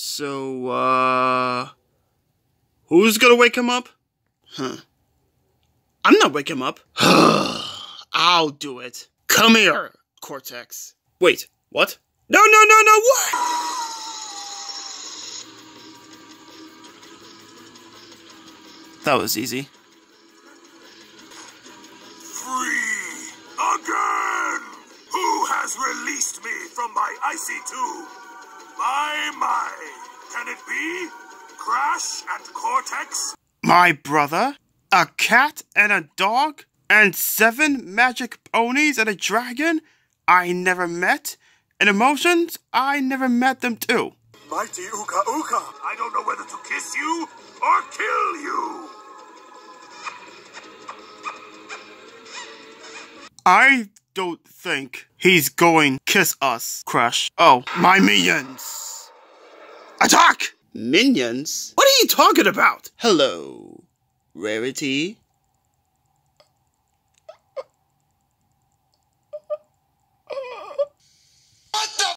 So, uh... Who's gonna wake him up? Huh. I'm not waking him up. I'll do it. Come here, Cortex. Wait, what? No, no, no, no, what? That was easy. Free again! Who has released me from my icy tomb? My. Can it be? Crash and Cortex? My brother? A cat and a dog? And seven magic ponies and a dragon I never met? And emotions I never met them too. Mighty Uka Uka! I don't know whether to kiss you or kill you! I don't think he's going to kiss us, Crash. Oh, my minions! Attack! Minions? What are you talking about? Hello, Rarity.